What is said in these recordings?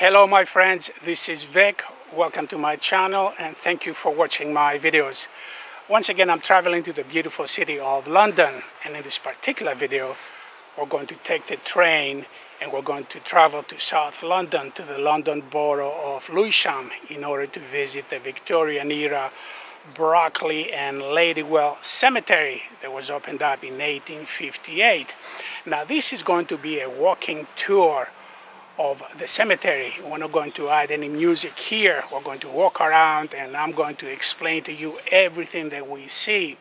Hello my friends, this is Vic. Welcome to my channel and thank you for watching my videos. Once again I'm traveling to the beautiful city of London and in this particular video we're going to take the train and we're going to travel to South London to the London borough of Lewisham in order to visit the Victorian era Brockley and Ladywell Cemetery that was opened up in 1858. Now this is going to be a walking tour of the cemetery. We're not going to add any music here. We're going to walk around and I'm going to explain to you everything that we see.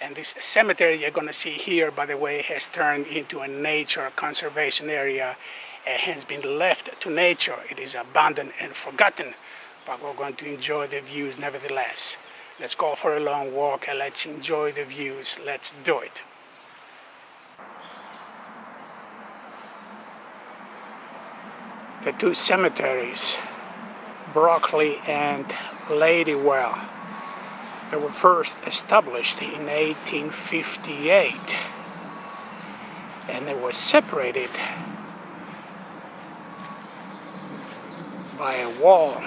And this cemetery you're going to see here, by the way, has turned into a nature conservation area and has been left to nature. It is abandoned and forgotten, but we're going to enjoy the views nevertheless. Let's go for a long walk and let's enjoy the views. Let's do it. The two cemeteries, Brockley and Ladywell. They were first established in 1858 and they were separated by a wall.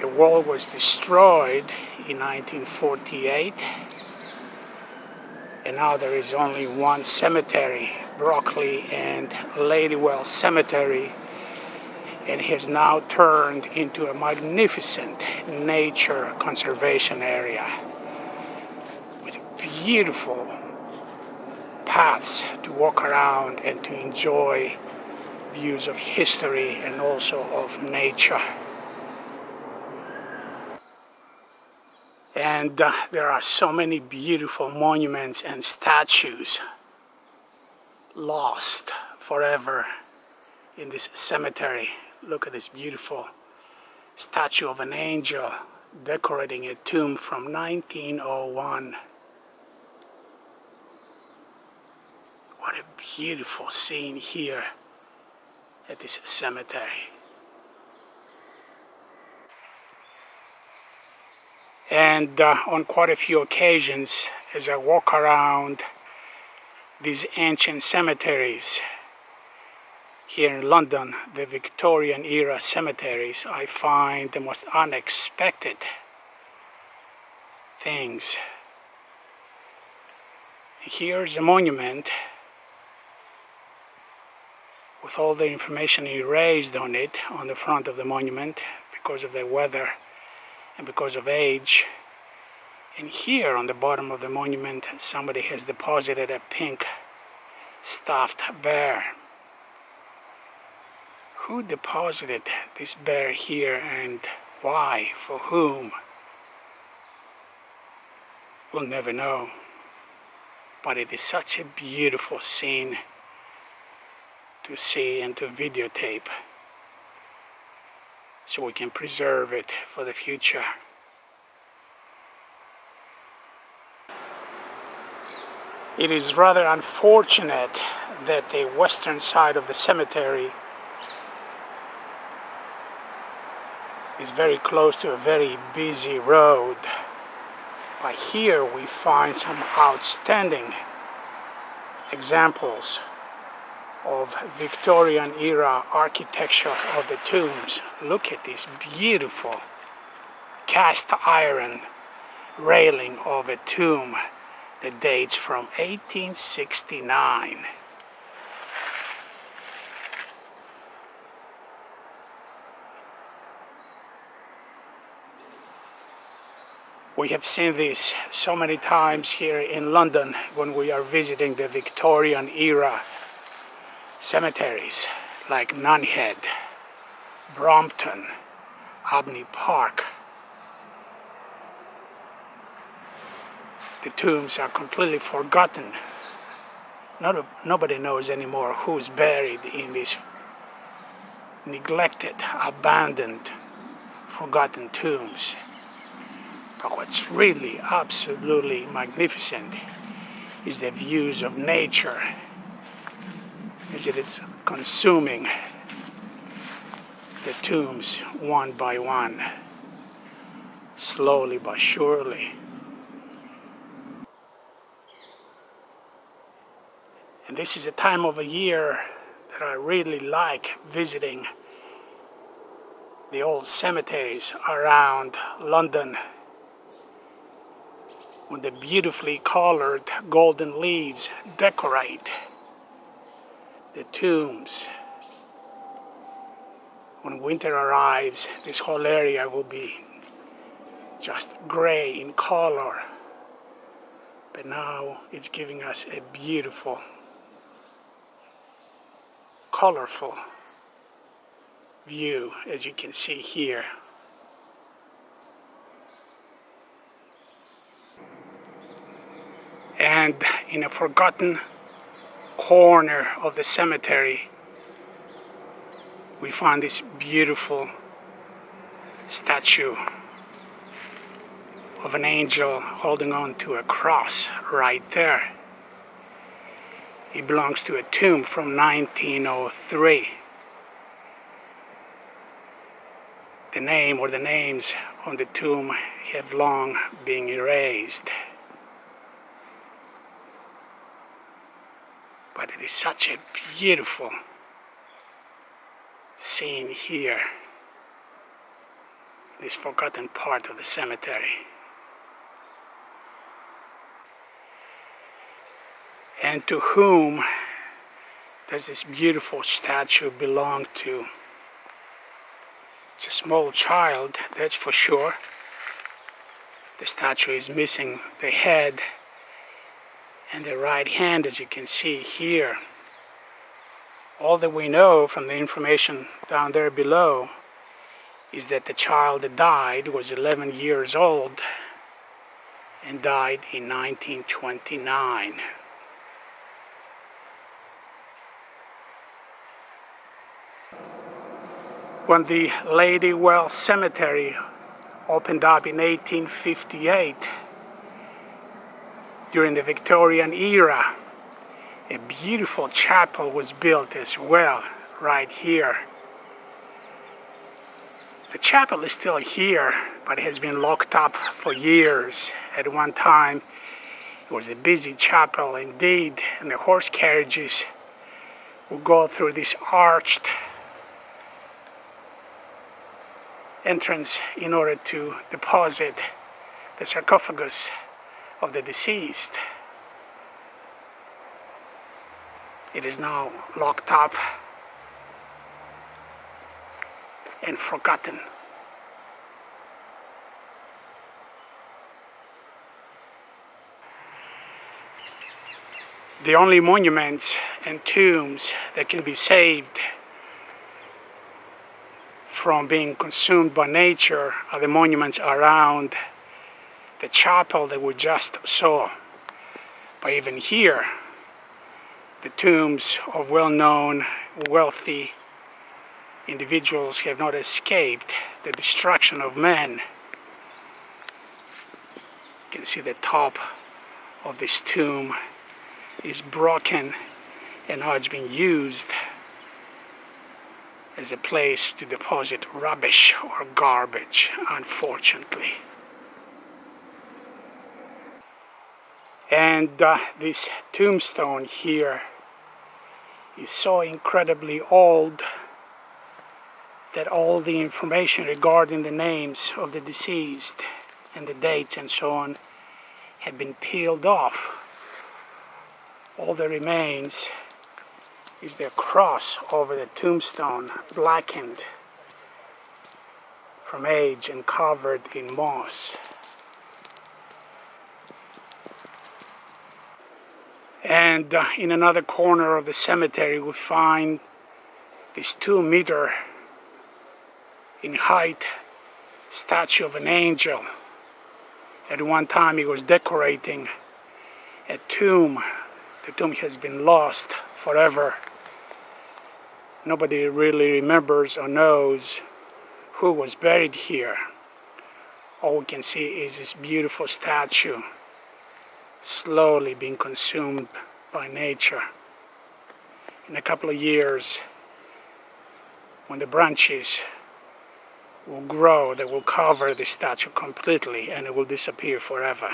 The wall was destroyed in 1948 and now there is only one cemetery Brockley and Ladywell Cemetery and has now turned into a magnificent nature conservation area with beautiful paths to walk around and to enjoy views of history and also of nature. And uh, there are so many beautiful monuments and statues lost forever in this cemetery. Look at this beautiful statue of an angel decorating a tomb from 1901. What a beautiful scene here at this cemetery. And uh, on quite a few occasions, as I walk around these ancient cemeteries here in London, the Victorian era cemeteries, I find the most unexpected things. Here's a monument with all the information erased on it on the front of the monument because of the weather and because of age. And here on the bottom of the monument, somebody has deposited a pink stuffed bear. Who deposited this bear here and why? For whom? We'll never know. But it is such a beautiful scene to see and to videotape so we can preserve it for the future. It is rather unfortunate that the western side of the cemetery is very close to a very busy road. But here we find some outstanding examples of Victorian era architecture of the tombs. Look at this beautiful cast iron railing of a tomb that dates from 1869. We have seen this so many times here in London when we are visiting the Victorian era cemeteries like Nunhead, Brompton, Abney Park, the tombs are completely forgotten. Not, nobody knows anymore who's buried in these neglected, abandoned, forgotten tombs. But what's really absolutely magnificent is the views of nature as it is consuming the tombs one by one, slowly but surely. And this is a time of a year that I really like visiting the old cemeteries around London when the beautifully colored golden leaves decorate the tombs. When winter arrives, this whole area will be just gray in color. But now it's giving us a beautiful, colorful view as you can see here. And in a forgotten corner of the cemetery, we find this beautiful statue of an angel holding on to a cross right there. It belongs to a tomb from 1903. The name or the names on the tomb have long been erased. But it is such a beautiful scene here, this forgotten part of the cemetery. And to whom does this beautiful statue belong to? It's a small child, that's for sure. The statue is missing the head and the right hand, as you can see here. All that we know from the information down there below is that the child that died was 11 years old and died in 1929. When the Ladywell Cemetery opened up in 1858 during the Victorian era. A beautiful chapel was built as well right here. The chapel is still here but it has been locked up for years. At one time it was a busy chapel indeed and the horse carriages would go through this arched entrance in order to deposit the sarcophagus of the deceased. It is now locked up and forgotten. The only monuments and tombs that can be saved from being consumed by nature are the monuments around the chapel that we just saw. But even here, the tombs of well-known, wealthy individuals have not escaped the destruction of men. You can see the top of this tomb is broken and now it's being used as a place to deposit rubbish or garbage, unfortunately. And uh, this tombstone here is so incredibly old that all the information regarding the names of the deceased and the dates and so on had been peeled off. All that remains is the cross over the tombstone, blackened from age and covered in moss. And uh, in another corner of the cemetery, we find this two meter in height statue of an angel. At one time, he was decorating a tomb. The tomb has been lost forever nobody really remembers or knows who was buried here. All we can see is this beautiful statue slowly being consumed by nature. In a couple of years, when the branches will grow, they will cover the statue completely and it will disappear forever.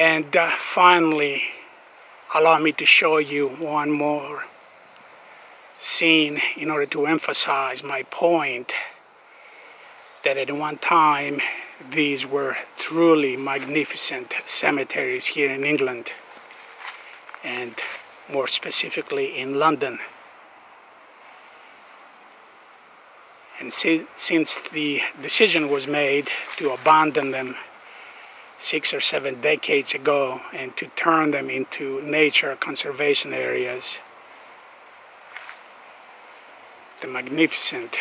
And uh, finally, allow me to show you one more scene in order to emphasize my point that at one time these were truly magnificent cemeteries here in England and more specifically in London. And si since the decision was made to abandon them six or seven decades ago and to turn them into nature conservation areas, the magnificent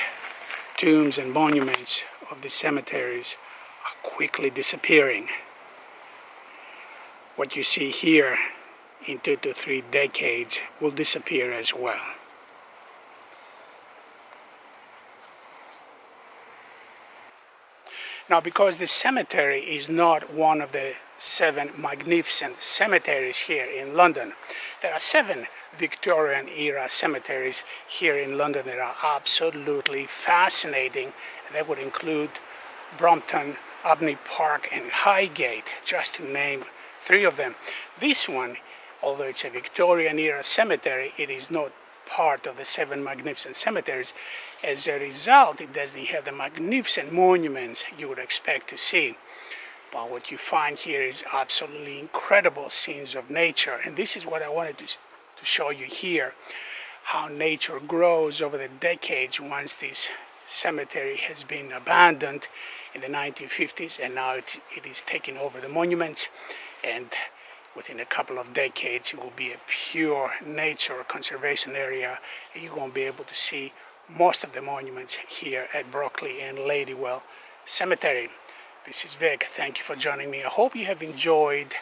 tombs and monuments of the cemeteries are quickly disappearing. What you see here in two to three decades will disappear as well. Now, because this cemetery is not one of the seven magnificent cemeteries here in London, there are seven Victorian era cemeteries here in London that are absolutely fascinating. That would include Brompton, Abney Park, and Highgate, just to name three of them. This one, although it's a Victorian era cemetery, it is not part of the seven magnificent cemeteries. As a result, it doesn't have the magnificent monuments you would expect to see. But what you find here is absolutely incredible scenes of nature. And this is what I wanted to, to show you here, how nature grows over the decades once this cemetery has been abandoned in the 1950s and now it, it is taking over the monuments and within a couple of decades it will be a pure nature conservation area and you're going to be able to see most of the monuments here at Brockley and Ladywell Cemetery. This is Vic. Thank you for joining me. I hope you have enjoyed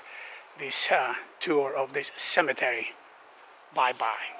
this uh, tour of this cemetery. Bye-bye.